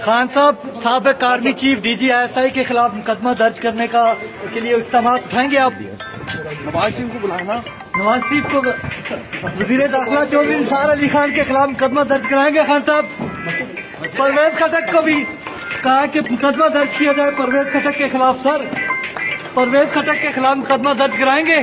खान साहब सबक army chief DG ISI के खिलाफ मुकदमा दर्ज करने का के लिए इकदाम उठाएँगे आप? नवाज़ शरीफ को बुलाना। नवाज़ शरीफ को वज़ीर दाखिला चौधरी निसार अली खान के खिलाफ मुकदमा दर्ज कराएँगे खान साहब। परवेज खटक को भी कहा कि मुकदमा दर्ज किया जाए परवेज खटक के खिलाफ सर। परवेज खटक के खिलाफ मुकदमा दर्ज कराएँगे।